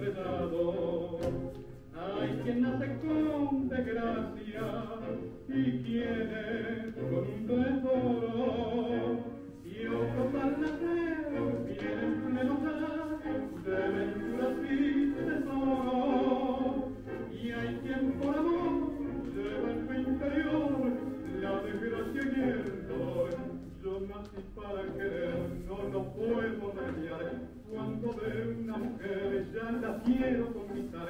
enredado. Hay quien nace con desgracia y quiere con un tesoro. Y otros al nacer tienen pleno de venturas y tesoro. Y hay quien por amor lleva en su interior la desgracia y el dolor. Yo nací para querer, no lo puedo mediar cuando veo una mujer ya la quiero conquistar.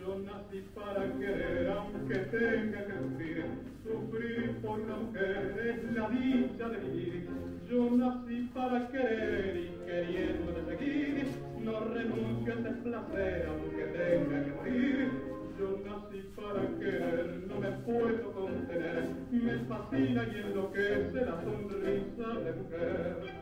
Yo nací para querer, aunque tenga que sufrir. Sufrir por una mujer es la dicha de vivir. Yo nací para querer y queriendo seguir. No renuncio a ese placer, aunque tenga que morir. Yo nací para querer, no me puedo contener. Me fascina y enloquece la sonrisa de mujer.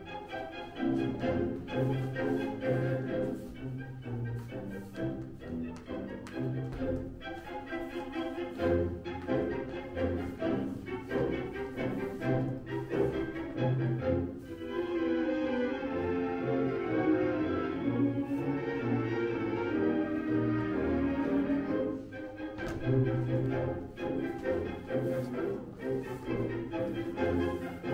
Thank you.